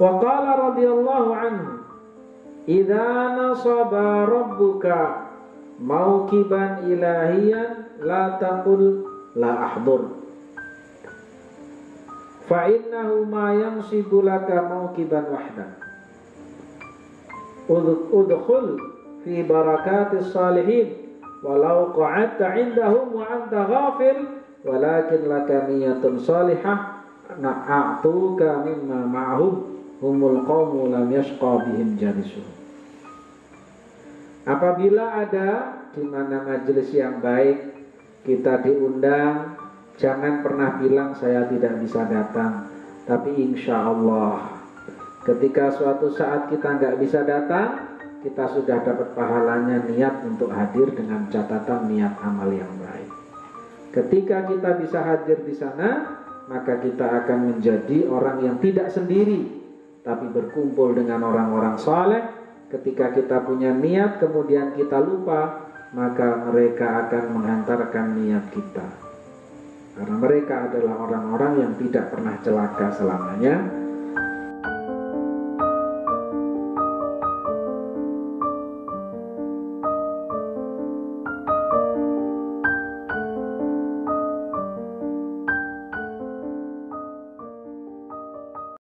Wa qala radhiyallahu anhu Idza nasaba rabbuka maukiban ilahiyan la taqul la ahdur fa innahu ma yansibu laka maukiban wahda udkhul fi barakatis salihin walau qa'adta indahum wa anta ghafil walakin laka niyatun salihah na'atuka mimma ma'hum humul qawmu lam yashqa bihim jalisun Apabila ada di mana majelis yang baik kita diundang, jangan pernah bilang saya tidak bisa datang. Tapi insya Allah, ketika suatu saat kita nggak bisa datang, kita sudah dapat pahalanya niat untuk hadir dengan catatan niat amal yang baik. Ketika kita bisa hadir di sana, maka kita akan menjadi orang yang tidak sendiri, tapi berkumpul dengan orang-orang saleh. Ketika kita punya niat kemudian kita lupa, maka mereka akan menghantarkan niat kita. Karena mereka adalah orang-orang yang tidak pernah celaka selamanya,